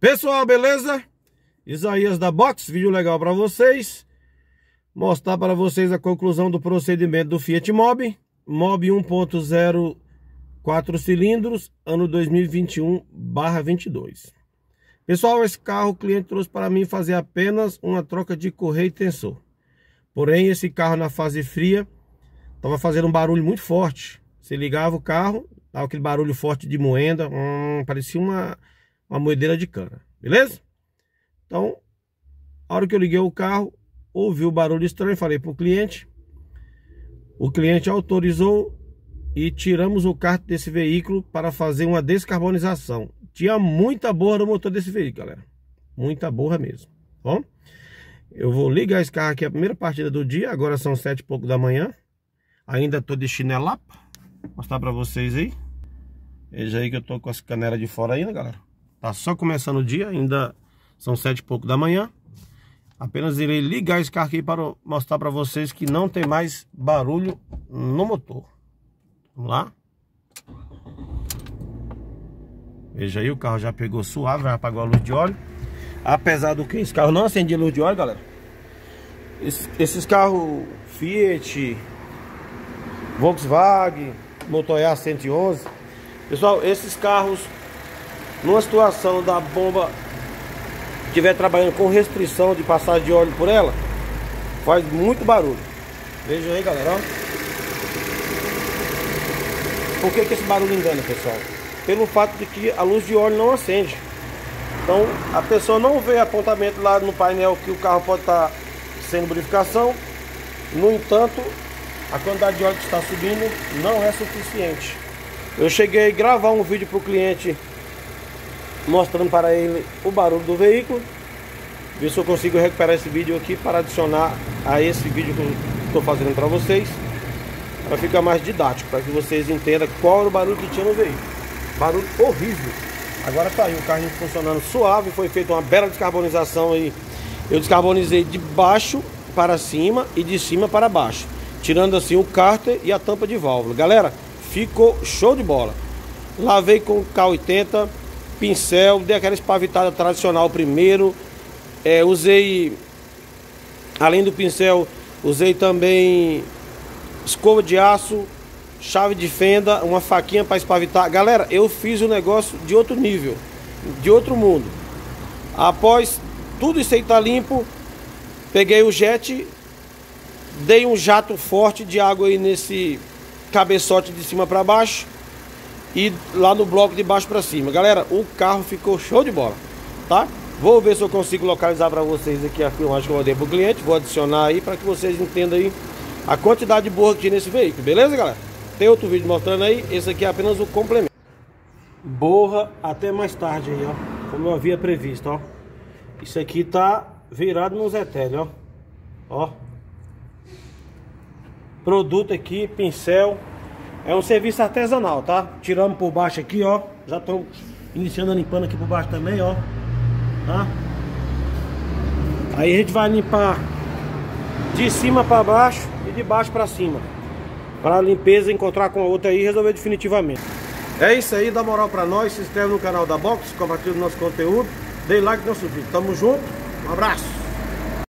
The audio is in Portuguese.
Pessoal, beleza? Isaías da Box, vídeo legal para vocês. Mostrar para vocês a conclusão do procedimento do Fiat Mobi. Mobi 1.0 4 cilindros, ano 2021 22. Pessoal, esse carro o cliente trouxe para mim fazer apenas uma troca de correia e tensor. Porém, esse carro na fase fria estava fazendo um barulho muito forte. Você ligava o carro, dava aquele barulho forte de moenda, hum, parecia uma uma moedeira de cana, beleza? Então, a hora que eu liguei o carro, ouvi o barulho estranho, falei para o cliente. O cliente autorizou e tiramos o carro desse veículo para fazer uma descarbonização. Tinha muita borra no motor desse veículo, galera. Muita borra mesmo. Tá bom, eu vou ligar esse carro aqui a primeira partida do dia. Agora são sete e pouco da manhã. Ainda tô de chinelapa. Mostrar para vocês aí. Veja aí que eu tô com as canelas de fora ainda, galera. Tá só começando o dia, ainda são sete e pouco da manhã. Apenas irei ligar esse carro aqui para mostrar para vocês que não tem mais barulho no motor. Vamos lá. Veja aí, o carro já pegou suave, já apagou a luz de óleo. Apesar do que esse carro não acendia luz de óleo, galera. Esses, esses carros Fiat, Volkswagen, Motor E 111. Pessoal, esses carros numa situação da bomba estiver trabalhando com restrição de passagem de óleo por ela, faz muito barulho. Vejam aí, galera. Ó. Por que, que esse barulho engana, pessoal? Pelo fato de que a luz de óleo não acende. Então, a pessoa não vê apontamento lá no painel que o carro pode estar sem lubrificação. No entanto, a quantidade de óleo que está subindo não é suficiente. Eu cheguei a gravar um vídeo para o cliente mostrando para ele o barulho do veículo. Ver se eu consigo recuperar esse vídeo aqui para adicionar a esse vídeo que eu estou fazendo para vocês. Para ficar mais didático, para que vocês entendam qual era o barulho que tinha no veículo. Barulho horrível. Agora tá aí o carrinho funcionando suave, foi feita uma bela descarbonização aí. Eu descarbonizei de baixo para cima e de cima para baixo. Tirando assim o cárter e a tampa de válvula. Galera, ficou show de bola. Lavei com K80, pincel, dei aquela espavitada tradicional primeiro. É, usei, além do pincel, usei também escova de aço, chave de fenda, uma faquinha para espavitar. Galera, eu fiz um negócio de outro nível, de outro mundo. Após tudo isso aí tá limpo, peguei o jet, dei um jato forte de água aí nesse cabeçote de cima para baixo e lá no bloco de baixo para cima. Galera, o carro ficou show de bola, tá? Vou ver se eu consigo localizar para vocês aqui a filmagem que eu mandei pro cliente. Vou adicionar aí para que vocês entendam aí a quantidade de borra que tinha nesse veículo. Beleza, galera? Tem outro vídeo mostrando aí. Esse aqui é apenas o complemento. Borra até mais tarde aí, ó. Como eu havia previsto, ó. Isso aqui tá virado nos etéreos, ó. Ó. Produto aqui, pincel. É um serviço artesanal, tá? Tiramos por baixo aqui, ó. Já estão iniciando a limpando aqui por baixo também, ó. Tá? Aí a gente vai limpar de cima para baixo e de baixo para cima. Para a limpeza encontrar com a outra aí e resolver definitivamente. É isso aí, dá moral para nós. Se inscreve no canal da Box, compartilha o nosso conteúdo. Dê like no nosso vídeo. Tamo junto. Um abraço.